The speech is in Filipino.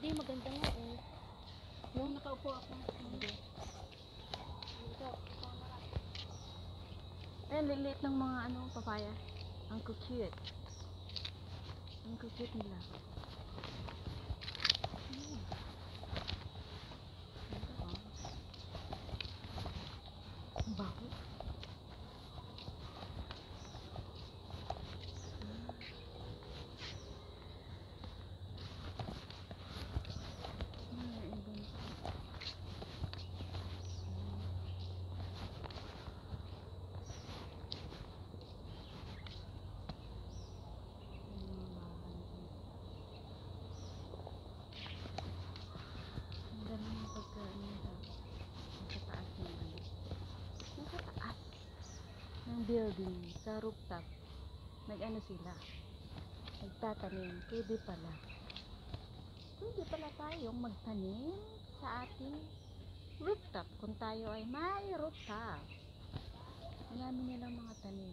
Hindi, maganda nga eh. No, nakaupo ako. Hindi. Ayan, liliit ng mga ano, papaya. Ang cute. Ang cute nila. Hmm. Ang baho. Ah, ang ganda. Ang ganda ng pagka ano nila. Nasa taas ng ano. Nasa taas ng building sa rooftop. Nag-ano sila. Nagtatanim. Pwede pala. Pwede pala tayong magtanim sa ating rooftop kung tayo ay may rooftop. Marami nilang mga tanim.